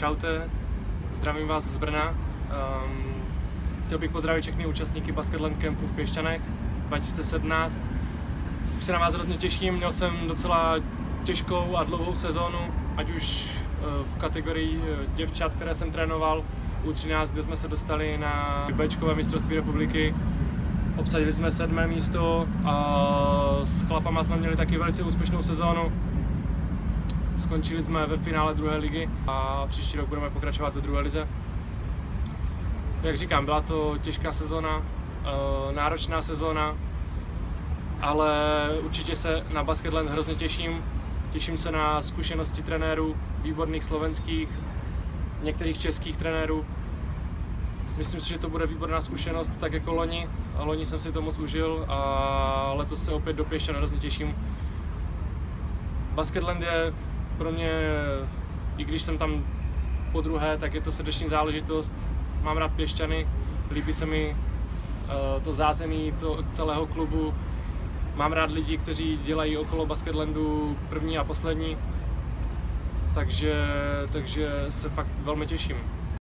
Čaute, zdravím vás z Brna. Um, chtěl bych pozdravit všechny účastníky Basketland Campu v Pěšťanech 2017. Už se na vás hrozně těším, měl jsem docela těžkou a dlouhou sezónu, ať už eh, v kategorii eh, děvčat, které jsem trénoval, U13, kde jsme se dostali na Bčkové mistrovství republiky. Obsadili jsme sedmé místo a s chlapama jsme měli taky velice úspěšnou sezónu. Skončili jsme ve finále druhé ligy a příští rok budeme pokračovat ve druhé lize. Jak říkám, byla to těžká sezóna, eh, náročná sezóna, ale určitě se na Basketland hrozně těším. Těším se na zkušenosti trenérů, výborných slovenských, některých českých trenérů. Myslím si, že to bude výborná zkušenost, tak jako loni. A loni jsem si to moc užil a letos se opět do Pěšťan hrozně těším. Basketland je pro mě, i když jsem tam po druhé, tak je to srdeční záležitost. Mám rád Pěšťany, líbí se mi uh, to zázemí to celého klubu. Mám rád lidi, kteří dělají okolo Basketlandu první a poslední. Takže, takže se fakt velmi těším.